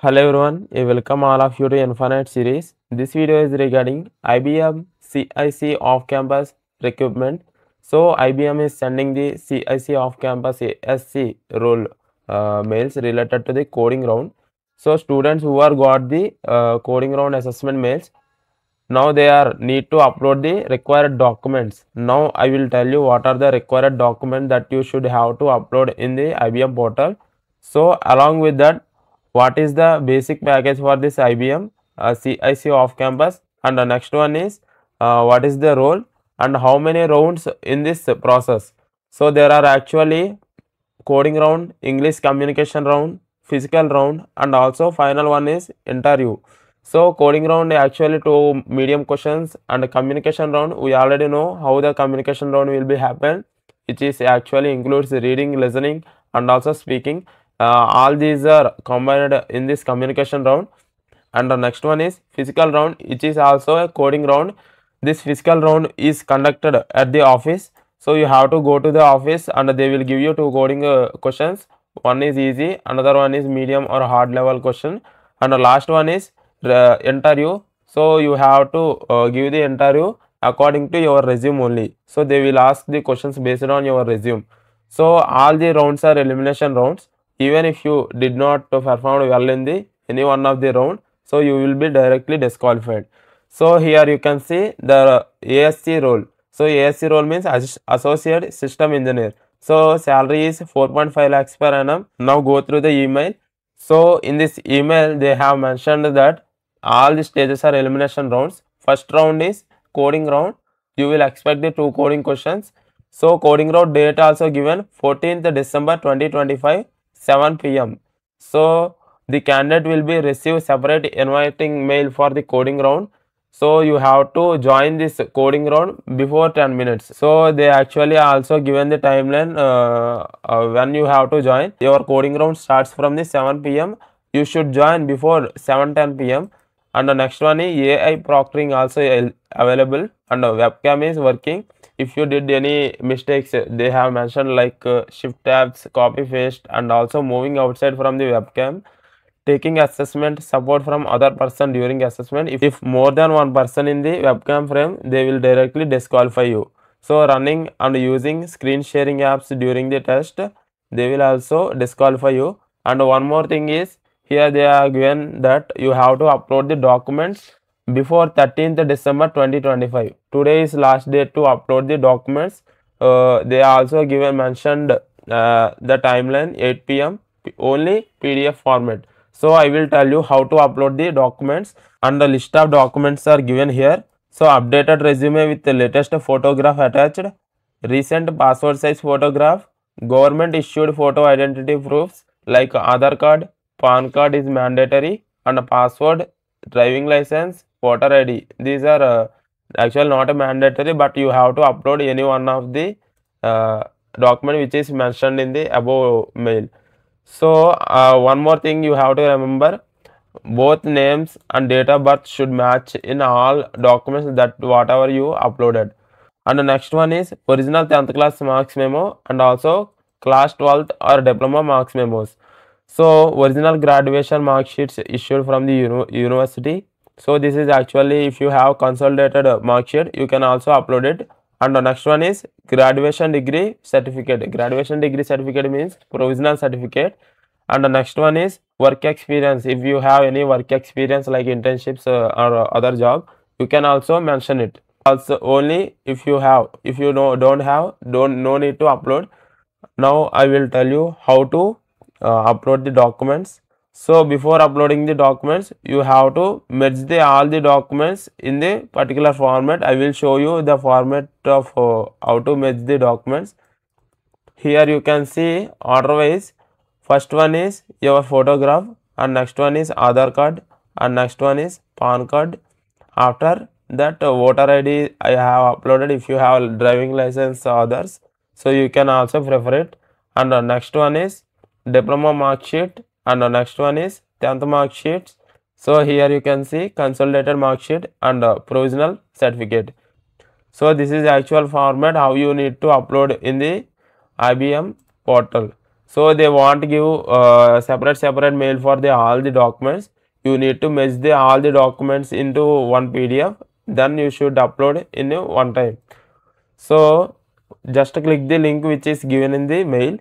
Hello everyone, I welcome all of you to Infinite series. This video is regarding IBM CIC off-campus recruitment. So IBM is sending the CIC off-campus ASE role uh, mails related to the coding round. So students who are got the uh, coding round assessment mails, now they are need to upload the required documents. Now I will tell you what are the required documents that you should have to upload in the IBM portal. So along with that what is the basic package for this IBM uh, CIC off campus. And the next one is uh, what is the role? And how many rounds in this process. So there are actually coding round, English communication round, physical round and also final one is interview. So coding round actually two medium questions and communication round. We already know how the communication round will be happen. Which is actually includes reading, listening and also speaking all these are combined in this communication round. And the next one is physical round which is also a coding round. This physical round is conducted at the office. So you have to go to the office and they will give you two coding uh, questions. One is easy another one is medium or hard level question. And the last one is uh, interview. So you have to uh, give the interview according to your resume only. So they will ask the questions based on your resume. So all the rounds are elimination rounds even if you did not perform well in the any one of the round so you will be directly disqualified. So here you can see the ase role. So ase role means associate system engineer. So salary is 4.5 lakhs per annum. Now go through the email. So in this email they have mentioned that all the stages are elimination rounds. First round is coding round. You will expect the two coding questions. So coding round date also given 14th december 2025 7 pm so the candidate will be receive separate inviting mail for the coding round. So you have to join this coding round before 10 minutes. So they actually also given the timeline uh, uh, when you have to join. Your coding round starts from the 7 pm you should join before 7 10 pm and the next one is ai proctoring also available. And the webcam is working. If you did any mistakes they have mentioned like uh, shift tabs copy paste and also moving outside from the webcam taking assessment support from other person during assessment. If, if more than one person in the webcam frame they will directly disqualify you. So running and using screen sharing apps during the test they will also disqualify you. And one more thing is here they are given that you have to upload the documents before 13th december 2025 today is last day to upload the documents. Uh, they also given mentioned uh, the timeline 8 pm only pdf format. So i will tell you how to upload the documents. And the list of documents are given here. So updated resume with the latest photograph attached recent passport size photograph government issued photo identity proofs like aadhaar card pan card is mandatory and password, driving license voter id these are uh, actually not mandatory but you have to upload any one of the uh, document which is mentioned in the above mail. So uh, one more thing you have to remember both names and date of birth should match in all documents that whatever you uploaded. And the next one is original 10th class marks memo and also class 12th or diploma marks memos so original graduation mark sheets issued from the uni- university. So this is actually if you have consolidated mark sheet you can also upload it. And the next one is graduation degree certificate. Graduation degree certificate means provisional certificate. And the next one is work experience. If you have any work experience like internships uh, or other job you can also mention it. Also only if you have if you know don't have don't no need to upload. Now i will tell you how to uh, upload the documents. So before uploading the documents you have to merge the all the documents in the particular format. I will show you the format of uh, how to merge the documents. Here you can see order wise first one is your photograph and next one is aadhaar card and next one is pan card. After that uh, voter id i have uploaded if you have driving license others. So you can also prefer it. And the next one is diploma mark sheet and the next one is 10th mark sheets so here you can see consolidated mark sheet and uh, provisional certificate. So this is actual format how you need to upload in the IBM portal. So they want to give uh, separate separate mail for the all the documents. You need to merge the all the documents into one pdf then you should upload in one time. So just click the link which is given in the mail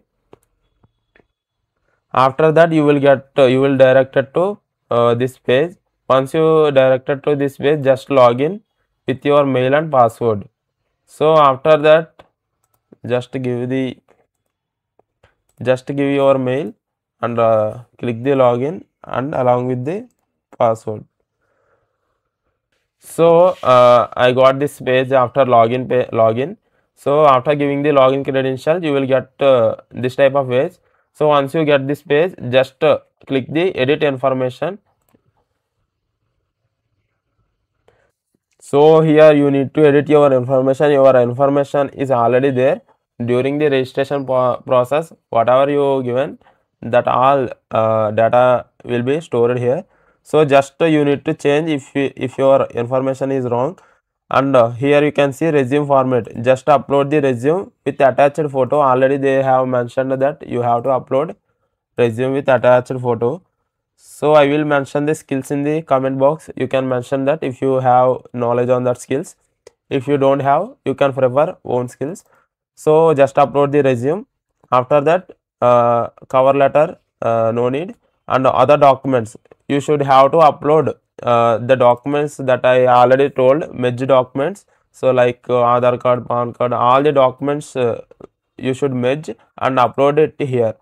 after that you will get uh, you will directed to uh, this page. Once you directed to this page just log in with your mail and password. So after that just give the just give your mail and uh, click the login and along with the password. So uh, i got this page after login pay, login. So after giving the login credentials you will get uh, this type of page so once you get this page just uh, click the edit information. So here you need to edit your information. Your information is already there. During the registration process whatever you given that all uh, data will be stored here. So just uh, you need to change if if your information is wrong and uh, here you can see resume format. Just upload the resume with attached photo. Already they have mentioned that you have to upload resume with attached photo. So i will mention the skills in the comment box. You can mention that if you have knowledge on that skills. If you don't have you can prefer own skills. So just upload the resume. After that uh, cover letter uh, no need. And other documents. You should have to upload uh, the documents that i already told merge documents. So like uh, aadhar card pan card all the documents uh, you should merge and upload it here.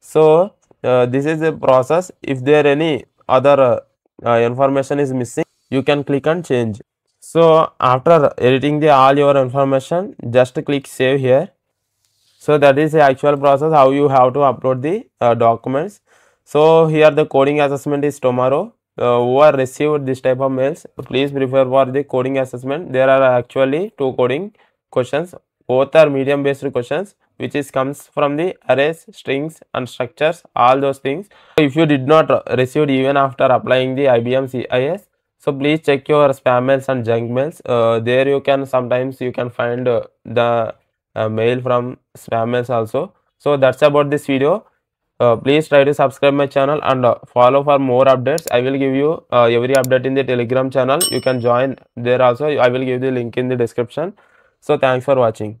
So uh, this is the process. If there any other information is missing you can click and change. So after editing the all your information just click save here. So that is the actual process how you have to upload the uh, documents. So here the coding assessment is tomorrow. uh, who are received this type of mails please prepare for the coding assessment. There are actually two coding questions. Both are medium based questions which is comes from the arrays strings and structures all those things. If you did not receive even after applying the ibm cic so please check your spam mails and junk mails. Uh, there you can sometimes you can find uh, the uh, mail from spam mails also. So that's about this video uh, please try to subscribe my channel and uh, follow for more updates. I will give you uh, every update in the telegram channel. You can join there also. I will give the link in the description. So thanks for watching